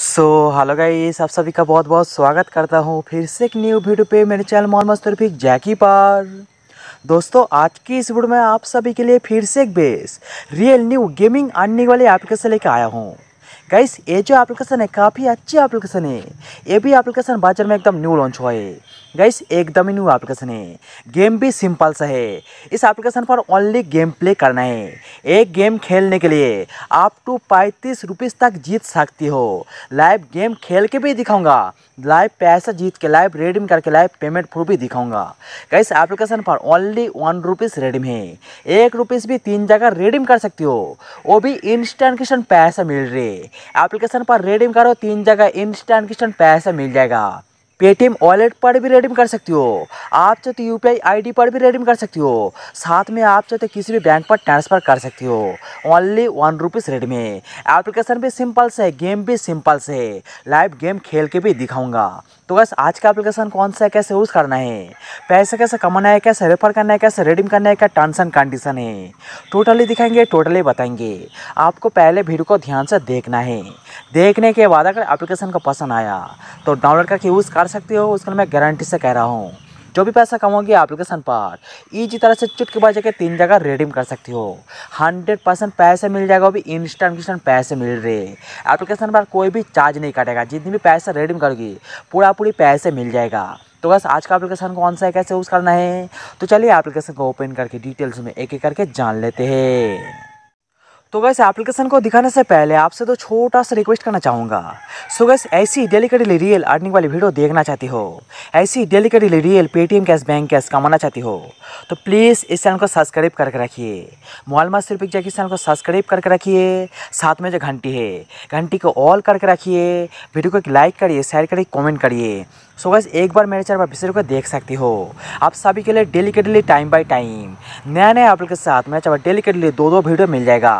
So hello guys आप सभी का बहुत बहुत स्वागत करता हूँ फिर से एक न्यू वीडियो पे मेरे चैनल मोहम्मद तौफीक जैकी पार। दोस्तों, आज की इस वीडियो में आप सभी के लिए फिर से एक बेस रियल न्यू गेमिंग आने वाले एप्लीकेशन लेके आया हूँ। गाइस ये जो एप्लीकेशन है, काफ़ी अच्छी एप्लीकेशन है। ये भी एप्लीकेशन बाज़ार में एकदम न्यू लॉन्च हुआ है। गाइस एकदम ही न्यू एप्लीकेशन है। गेम भी सिंपल सा है। इस एप्लीकेशन पर ओनली गेम प्ले करना है। एक गेम खेलने के लिए आप टू पैंतीस रुपीज़ तक जीत सकती हो। लाइव गेम खेल के भी दिखाऊँगा। लाइव पैसा जीत के लाइव रेडीम करके लाइव पेमेंट प्रूफ भी दिखाऊँगा। गाइस एप्लीकेशन पर ओनली वन रुपीज़ रेडीम है। एक रुपीज़ भी तीन जगह रेडीम कर सकती हो। वो भी इंस्टेंट किशन पैसा मिल रही। एप्लीकेशन पर रेडीम करो, तीन जगह इंस्टेंट किशन पैसा मिल जाएगा। पेटीएम वॉलेट पर भी रेडीम कर सकती हो। आप चाहे तो यू पी पर भी रेडीम कर सकती हो। साथ में आप चाहे तो किसी भी बैंक पर ट्रांसफ़र कर सकती हो। ओनली वन रुपीज़ रेडी में एप्लीकेशन भी सिंपल से है गेम भी सिंपल से। है लाइव गेम खेल के भी दिखाऊँगा। तो बस आज का एप्लीकेशन कौन सा है, कैसे यूज़ करना है? पैसे कैसे कमाना है, कैसे रेफर करना है, कैसे रेडीम करना है, क्या टर्म्स एंड कंडीशन है? टोटली दिखाएँगे टोटली बताएँगे। आपको पहले वीडियो को ध्यान से देखना है। देखने के बाद अगर एप्लीकेशन को पसंद आया तो डाउनलोड करके यूज़ कर सकते हो, उसका मैं गारंटी से कह रहा हूँ। जो भी पैसा कमाओगे एप्लीकेशन पर ईजी तरह से चुटके बजे के तीन जगह रेडीम कर सकती हो। हंड्रेड परसेंट पैसे मिल जाएगा, वो भी इंस्टेंट इंस्टेंट पैसे मिल रहे। एप्लीकेशन पर कोई भी चार्ज नहीं काटेगा। जितनी भी पैसा रेडीम करोगी पूरा पूरी पैसे मिल जाएगा। तो बस आज का एप्लीकेशन कौन सा है, कैसे यूज़ करना है? तो चलिए एप्लीकेशन को ओपन करके डिटेल्स में एक एक करके जान लेते हैं। तो गैस एप्लीकेशन को दिखाने से पहले आपसे तो छोटा सा रिक्वेस्ट करना चाहूँगा। सो गैस ऐसी डेली डेलीकेटली रियल अर्निंग वाली वीडियो देखना चाहती हो? ऐसी daily delicately real Paytm cash bank cash कमाना चाहती हो? तो प्लीज़ इस चैनल को सब्सक्राइब करके रखिए। मोबाइल सिर्फ़ एक इस चैनल को सब्सक्राइब करके रखिए। साथ में जो घंटी है, घंटी को ऑल करके रखिए। वीडियो को लाइक करिए शेयर करिए कॉमेंट करिए। सो गैस एक बार मेरे चैनल पर विशेष को देख सकती हो। आप सभी के लिए डेली के डेली टाइम बाय टाइम। नया नया एप्लीकेशन साथ मेरे चैनल डेली के डेली दो दो वीडियो मिल जाएगा।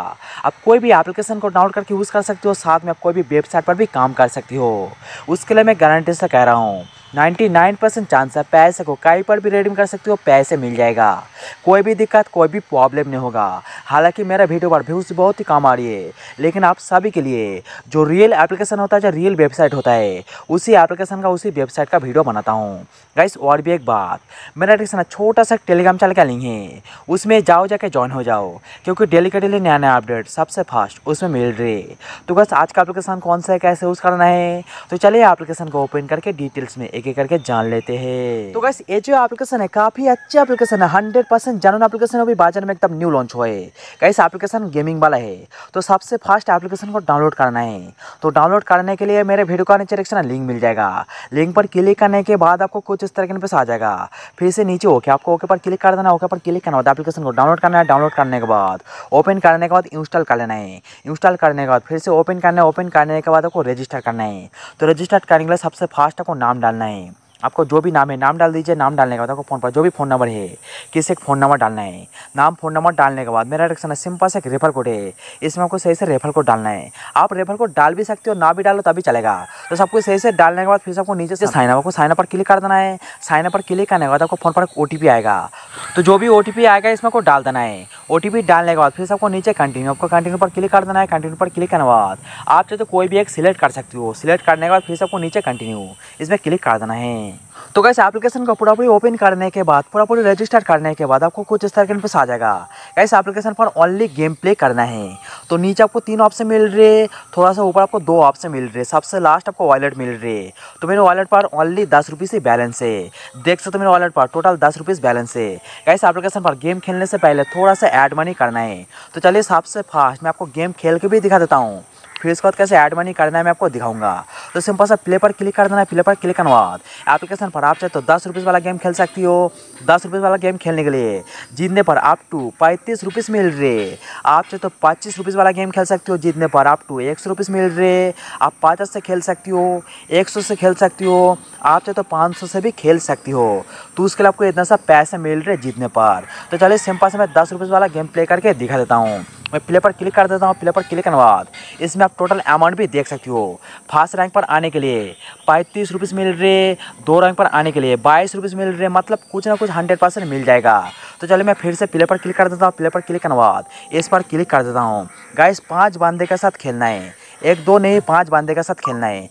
आप कोई भी एप्लीकेशन को डाउनलोड करके यूज़ कर सकती हो, साथ में आप कोई भी वेबसाइट पर भी काम कर सकती हो। उसके लिए मैं गारंटी से कह रहा हूँ 99 परसेंट चांस है। पैसे को कहीं पर भी रेडीम कर सकते हो, पैसे मिल जाएगा। कोई भी दिक्कत, कोई भी प्रॉब्लम नहीं होगा। हालाँकि मेरा वीडियो पर व्यूज़ बहुत ही कम आ रही है। लेकिन आप सभी के लिए जो रियल एप्लीकेशन होता है, जो रियल वेबसाइट होता है, उसी एप्लीकेशन का, उसी वेबसाइट का वीडियो बनाता हूँ। गाइस और भी एक बात। मेरा डिस्क्रिप्शन छोटा सा टेलीग्राम चैनल का लिंक है। उसमें जाओ, जाके ज्वाइन हो जाओ। क्योंकि डेली का डेली नया नया अपडेट सबसे फास्ट उसमें मिल रही। तो बस आज का एप्लीकेशन कौन सा है, कैसे यूज़ करना है? तो चलिए एप्लीकेशन को ओपन करके डिटेल्स में एक एक करके जान लेते हैं। तो गैस ये जो एप्लीकेशन है, काफ़ी अच्छी एप्लीकेशन है। हंड्रेड परसेंट जानून एप्लीकेशन अभी बाज़ार में एकदम न्यू लॉन्च हुआ है। गैस एप्लीकेशन गेमिंग वाला है। तो सबसे फास्ट एप्लीकेशन को डाउनलोड करना है। तो डाउनलोड करने के लिए मेरे वीडियो का नीचे एक लिंक मिल जाएगा। लिंक पर क्लिक करने के बाद आपको कुछ इस तरह के आ जाएगा। फिर से नीचे ओके आपको ओके पर क्लिक कर देना ओके पर क्लिक करना होता एप्लीकेशन को डाउनलोड करना है। डाउनलोड करने के बाद ओपन करने के बाद इंस्टॉल कर लेना है। इंस्टॉल करने के बाद फिर से ओपन करना है। ओपन करने के बाद आपको रजिस्टर करना है। तो रजिस्टर करने के लिए सबसे फास्ट आपको नाम डालना है। आपको जो भी नाम है नाम डाल दीजिए नाम डालने के बाद आपको फ़ोन पर जो भी फ़ोन नंबर है किसी एक फ़ोन नंबर डालना है नाम फ़ोन नंबर डालने के बाद मेरा डायरेक्शन है सिंपल से एक रेफर कोड है। इसमें आपको सही से रेफर कोड डालना है। आप रेफर कोड डाल भी सकते हो ना भी डालो तभी चलेगा। तो सबको सही से डालने के बाद फिर आपको नीचे से साइन अप आपको साइन अप पर क्लिक कर देना है। साइन अप पर क्लिक करने के बाद आपको फ़ोन पर ओ आएगा। तो जो भी ओटीपी आएगा इसमें आपको डाल देना है। ओटीपी डालने के बाद फिर सबको नीचे कंटिन्यू आपको कंटिन्यू पर क्लिक कर देना है कंटिन्यू पर क्लिक करने बाद आप चाहे तो कोई भी एक सिलेक्ट कर सकते हो। सिलेक्ट करने के बाद फिर सबको नीचे कंटिन्यू इसमें क्लिक कर देना है। तो कैसे एप्लीकेशन को पूरा पूरी ओपन करने के बाद, पूरा पूरी रजिस्टर करने के बाद आपको कुछ इस तरह के आ जाएगा। कैसे एप्लीकेशन पर ओनली गेम प्ले करना है। तो नीचे आपको तीन ऑप्शन मिल रहे, थोड़ा सा ऊपर आपको दो ऑप्शन मिल रहे। सबसे लास्ट आपको वॉलेट मिल रही। तो मेरे वॉलेट पर ओनली दस रुपीज़ ही बैलेंस है। देख सकते हो मेरे वॉलेट पर टोटल दस रुपीज़ बैलेंस है। कैसे एप्लीकेशन पर गेम खेलने से पहले थोड़ा सा ऐड मनी करना है। तो चलिए सबसे फास्ट मैं आपको गेम खेल के भी दिखा देता हूँ। फिर इसके बाद कैसे ऐड मनी करना है मैं आपको दिखाऊँगा। तो सिंपल सा प्ले पर क्लिक कर देना है प्ले पर क्लिक करने बाद एप्लीकेशन पर आप चाहे तो दस रुपीज़ वाला गेम खेल सकती हो। दस रुपीज़ वाला गेम खेलने के लिए जीतने पर आप टू पैंतीस रुपीज़ मिल रहे। आप चाहे तो पच्चीस रुपीज़ वाला गेम खेल सकती हो, जीतने पर आप टू एक सौ रुपीज़ मिल रहे। आप पचास से खेल सकती हो, एक सौ से खेल सकती हो, आप चाहे तो पाँच सौ से भी खेल सकती हो। तो उसके लिए आपको इतना सा पैसे मिल रहे जीतने पर। तो चलिए सिंपल से मैं दस रुपीज़ वाला गेम प्ले करके दिखा देता हूँ। मैं प्ले पर क्लिक कर देता हूँ प्ले पर क्लिक करने बाद इसमें आप टोटल अमाउंट भी देख सकती हो। फ़र्स्ट रैंक पर आने के लिए पैंतीस रुपीज़ मिल रहे, दो रैंक पर आने के लिए बाईस रुपीज़ मिल रहे मतलब कुछ ना कुछ हंड्रेड परसेंट मिल जाएगा। तो चलिए मैं फिर से प्ले पर क्लिक कर देता हूँ प्ले पर क्लिक करने बाद इस पर क्लिक कर देता हूँ। गाइस पाँच बंदे के साथ खेलना है। एक, दो नहीं, पाँच बंदे के साथ खेलना है।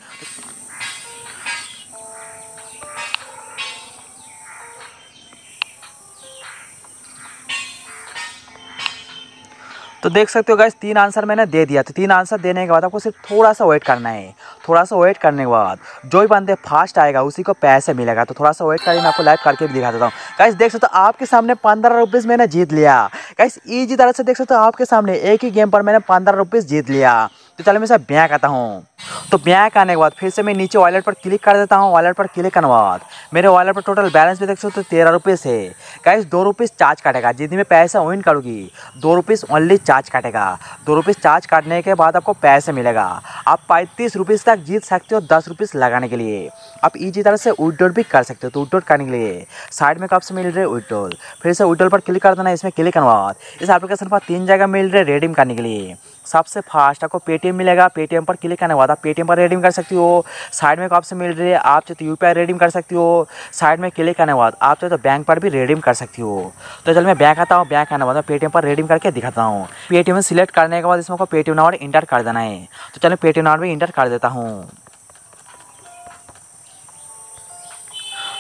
तो देख सकते हो गैस तीन आंसर मैंने दे दिया। तो तीन आंसर देने के बाद आपको सिर्फ़ थोड़ा सा वेट करना है। थोड़ा सा वेट करने के बाद जो भी बंदे फास्ट आएगा, उसी को पैसे मिलेगा। तो थोड़ा सा वेट करिए, मैं आपको लाइव करके भी दिखा देता हूँ। गैस देख सकते हो, आपके सामने पंद्रह रुपीज़ मैंने जीत लिया। गैस ईजी तरह से देख सकते हो, आपके सामने एक ही गेम पर मैंने पंद्रह रुपीज़ जीत लिया। तो चलो मैं सब ब्याह आता हूँ। तो बैंक आने के बाद फिर से मैं नीचे वॉलेट पर क्लिक कर देता हूँ वॉलेट पर क्लिक करने बाद। मेरे वॉलेट पर टोटल बैलेंस भी देख सकते हो तेरह रुपीज़ है गाइस दो रुपीज़ चार्ज काटेगा, जितनी मैं पैसा विन करूँगी, दो रुपीज़ ओनली चार्ज काटेगा। दो रुपीज़ चार्ज काटने के बाद आपको पैसे मिलेगा। आप पैंतीस रुपीज़ तक जीत सकते हो, दस रुपीज़ लगाने के लिए। आप ईजी तरह से विड्रॉल भी कर सकते हो तो विड्रॉल करने के लिए। साइड में कब से मिल रहे विड्रॉल फिर से विड्रॉल पर क्लिक कर देना, इसमें क्लिक करने बाद। इस एप्लीकेशन पर तीन जगह मिल रहे रेडीम करने के लिए। सबसे फास्ट आपको पेटीएम मिलेगा पेटीएम पर क्लिक करने के बाद आप पेटीएम पर रेडीम कर सकती हो साइड में आपसे मिल रही है, आप चाहे तो यू पी कर सकती हो साइड में क्लिक करने के बाद आप चाहे तो बैंक पर भी रेडीम कर सकती हो। तो चल मैं बैंक आता हूँ बैंक आने के बाद पेटीएम पर रेडीम करके दिखाता हूँ। पेटीएम सिलेक्ट करने के बाद इसमें आपको पेटीएम नंबर इंटर कर देना है। तो चलो पेटीएम नंबर भी इंटर कर देता हूँ।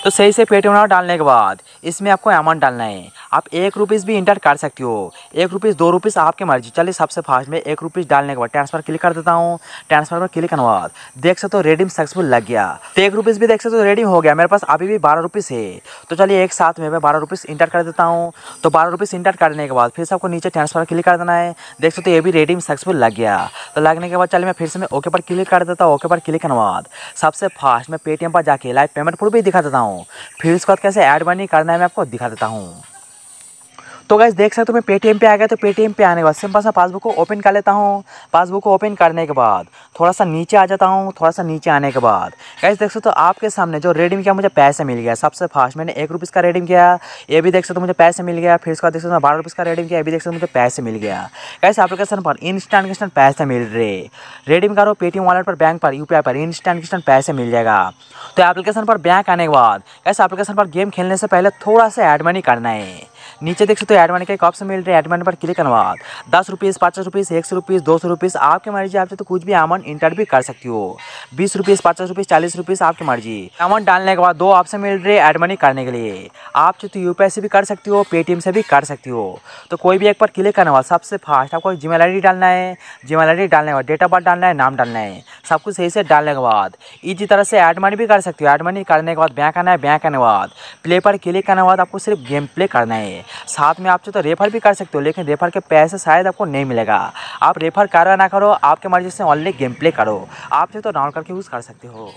तो सही से पेटीएम नंबर डालने के बाद इसमें आपको अमाउंट डालना है। आप एक रुपीज़ भी इंटर कर सकती हो। एक रुपीज़ दो रुपीज़ आपकी मर्ज़ी। चलिए सबसे फास्ट में एक रुपीज़ डालने के बाद ट्रांसफ़र क्लिक कर देता हूँ। ट्रांसफ़र पर क्लिक करने बाद देख सकते हो रेडीम सक्सेसफुल लग गया। तो एक रुपीज़ भी देख सकते हो रेडीम हो गया। मेरे पास अभी भी बारह रुपीज़ है। तो चलिए एक साथ में मैं बारह रुपीज़ इंटर कर देता हूँ। तो बारह रुपीज़ इंटर करने के बाद फिर से आपको नीचे ट्रांसफ़र क्लिक कर देना है। देख सकते हो ये भी रेडीम सक्सेसफुल लग गया। तो लगने के बाद चलिए मैं फिर से मैं ओके पर क्लिक कर देता हूँ। ओके पर क्लिक करने बाद सबसे फास्ट मैं पेटीएम पर जाके लाइव पेमेंट प्रूफ भी दिखा देता हूँ। फिर उसके बाद कैसे ऐड मनी करना है मैं आपको दिखा देता हूँ। तो गैस देख सकते हो मैं पेटीएम पे आ गया तो पेटीएम पे आने के बाद सिंपल सा पासबुक को ओपन कर लेता हूँ। पासबुक को ओपन करने के बाद थोड़ा सा नीचे आ जाता हूँ, थोड़ा सा नीचे आने के बाद। गैस देख सकते हो आपके सामने जो रेडीम किया, मुझे पैसे मिल गया। सबसे फास्ट मैंने एक रुपीज़ का रेडीम किया, ये भी देख सकते हो मुझे पैसे मिल गया। फिर उसके देख सकते हो बारह रुपीज़ का रेडीम किया, ये भी देख सकते हो मुझे पैसे मिल गया। गैस एप्लीकेशन पर इंस्टेंट इंस्टेंट पैसे मिल रहे। रेडीम करो पेटीएम वॉलेट पर बैंक पर UPI पर इंस्टेंट इंस्टेंट पैसे मिल जाएगा। तो एप्लीकेशन पर बैंक आने के बाद गैस एप्लीकेशन पर गेम खेलने से पहले थोड़ा सा एड मनी करना है। नीचे देख सकते हो एड मनी का एक ऑप्शन मिल रहा है एड मनी पर क्लिक करवा दस रुपीज़ पचास रुपीज़ एक सौ रुपीज़ दो सौ रुपीज़ आपकी मर्ज़ी आपसे तो कुछ भी अमाउंट इंटर भी कर सकती हो। बीस रुपीज़ पचास रुपीज़ चालीस रुपीज़ आपकी मर्ज़ी। अमाउंट डालने के बाद दो ऑप्शन मिल रहे हैं एड मनी करने के लिए। आप चाहे तो यूपीआई से भी कर सकती हो पेटीएम से भी कर सकती हो। तो कोई भी एक पर क्लिक करने वाला सबसे फास्ट आपको जी मेल डालना है। जी मेल डालने के बाद डेट ऑफ़ बर्थ डालना है, नाम डालना है। सब कुछ सही से डालने के बाद इसी तरह से एड मनी भी कर सकती हो। एड मनी करने के बाद बैंक आना है बैंक आने के बाद प्ले पर क्लिक करने के बाद आपको सिर्फ़ गेम प्ले करना है। साथ में आप तो रेफर भी कर सकते हो, लेकिन रेफर के पैसे शायद आपको नहीं मिलेगा। आप रेफर करो ना करो, आपके मर्ज़ी से ऑनली गेम प्ले करो। आप चाहे तो डाउनलोड करके यूज़ कर सकते हो।